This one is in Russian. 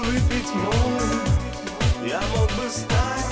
выпить мой, я мог бы стать.